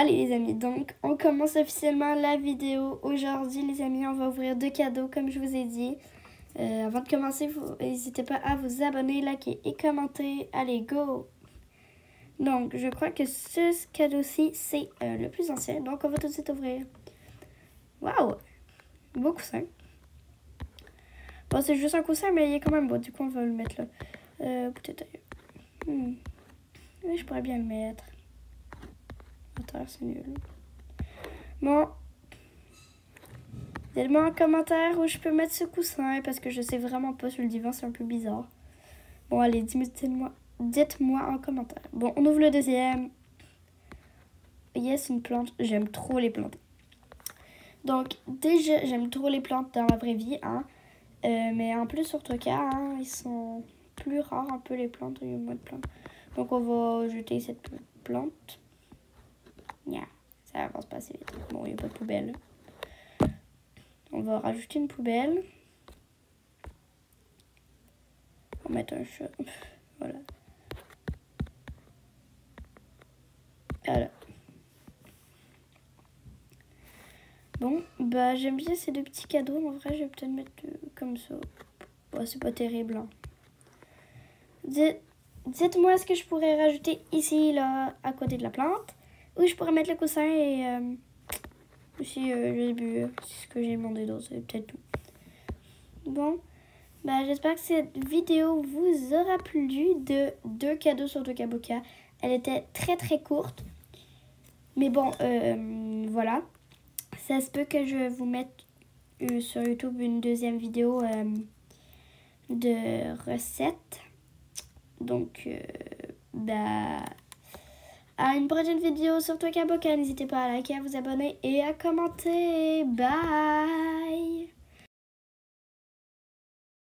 Allez les amis, donc on commence officiellement la vidéo. Aujourd'hui les amis, on va ouvrir deux cadeaux comme je vous ai dit. Euh, avant de commencer, n'hésitez pas à vous abonner, liker et commenter. Allez, go! Donc, je crois que ce cadeau-ci, c'est euh, le plus ancien. Donc, on va tout de suite ouvrir. Waouh! Beau coussin. Bon, c'est juste un coussin, mais il est quand même beau. Du coup, on va le mettre là. Euh, peut-être hmm. Je pourrais bien le mettre c'est nul. Bon. Dites-moi en commentaire où je peux mettre ce coussin parce que je sais vraiment pas sur le divan, c'est un peu bizarre. Bon, allez, dites-moi dites en commentaire. Bon, on ouvre le deuxième. Yes, une plante. J'aime trop les plantes. Donc, déjà, j'aime trop les plantes dans la vraie vie. Hein. Euh, mais en plus, sur Toka, hein, ils sont plus rares un peu les plantes. Donc, on va jeter cette plante ça avance pas assez vite. Bon, il n'y a pas de poubelle. On va rajouter une poubelle. On va mettre un chat. voilà. Voilà. Bon, bah j'aime bien ces deux petits cadeaux. En vrai, je vais peut-être mettre euh, comme ça. Bon, c'est pas terrible. Hein. Dites-moi ce que je pourrais rajouter ici, là, à côté de la plante. Oui, je pourrais mettre le coussin et euh, aussi euh, le début. C'est ce que j'ai demandé d'autre, c'est peut-être tout. Bon, bah, j'espère que cette vidéo vous aura plu de deux cadeaux sur Tokaboka. Elle était très très courte. Mais bon, euh, voilà. Ça se peut que je vous mette sur YouTube une deuxième vidéo de recettes. Donc, bah à une prochaine vidéo sur Tokaboka. N'hésitez pas à liker, à vous abonner et à commenter. Bye